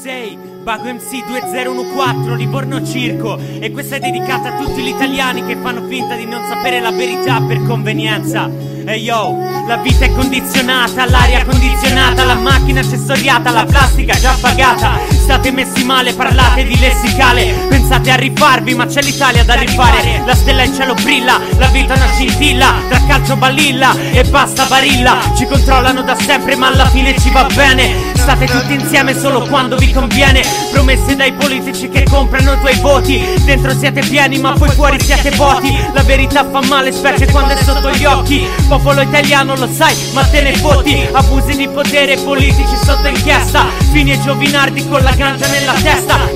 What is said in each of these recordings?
Sei, Bago MC 2014, Livorno Circo. E questa è dedicata a tutti gli italiani che fanno finta di non sapere la verità per convenienza E hey yo, la vita è condizionata, l'aria condizionata, la macchina accessoriata, la plastica già pagata. State messi male, parlate di lessicale. Pensate a rifarvi, ma c'è l'Italia da rifare. La stella in cielo brilla, la vita è una scintilla. Tra calcio balilla e basta barilla. Ci controllano da sempre, ma alla fine ci va bene. State tutti insieme solo quando vi conviene. Promesse dai politici che comprano i tuoi voti. Dentro siete pieni ma poi fuori siete vuoti. La verità fa male specie quando è sotto gli occhi Popolo italiano lo sai ma te ne fotti Abusi di potere politici sotto inchiesta. Fini e giovinardi con la gancia nella testa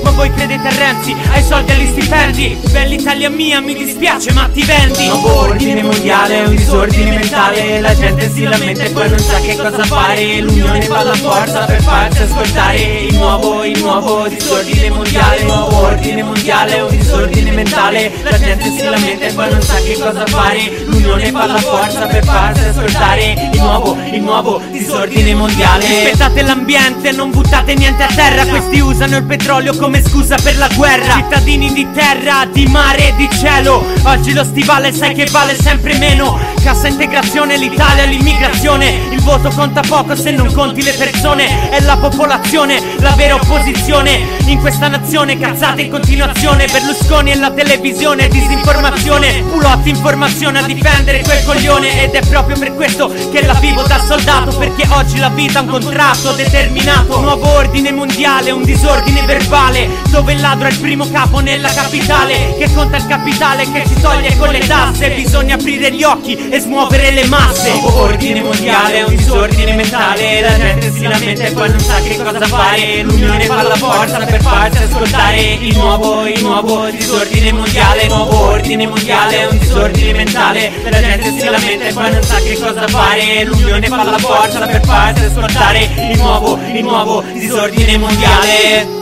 Ma voi credete a Renzi, ai soldi e agli stipendi. Bella Italia mia mi dispiace ma ti vendi. Nuovo ordine mondiale, un disordine mentale. La gente si lamenta e poi non sa che cosa fare. L'unione fa la forza per farsi ascoltare. Il nuovo, il nuovo disordine mondiale. Nuovo ordine mondiale, un disordine mentale. La gente si lamenta e poi non sa che cosa fare. L'unione fa la forza per farsi ascoltare nuovo, disordine mondiale. Rispettate l'ambiente, non buttate niente a terra. Questi usano il petrolio come scusa per la guerra. Cittadini di terra, di mare e di cielo. Oggi lo stivale sai che vale sempre meno. Cassa integrazione, l'Italia, l'immigrazione. Il voto conta poco se non conti le persone È la popolazione, la vera opposizione. In questa nazione cazzate in continuazione. Berlusconi e la televisione, disinformazione. Pulotti informazione a difendere quel coglione. Ed è proprio per questo che la vivo da soldato Perché oggi la vita è un contratto determinato. Nuovo ordine mondiale, un disordine verbale Dove il ladro è il primo capo nella capitale Che conta il capitale che ci toglie con le tasse. Bisogna aprire gli occhi e smuovere le masse. Nuovo ordine mondiale, un disordine mentale. La gente si lamenta e poi non sa che cosa fare. L'unione fa la forza per farsi ascoltare. Il nuovo, il nuovo disordine mondiale Nuovo ordine mondiale, un disordine mentale. La gente si lamenta e poi non sa che cosa fare. L'unione fa la forza per farsi ascoltare Il nuovo, il nuovo disordine mondiale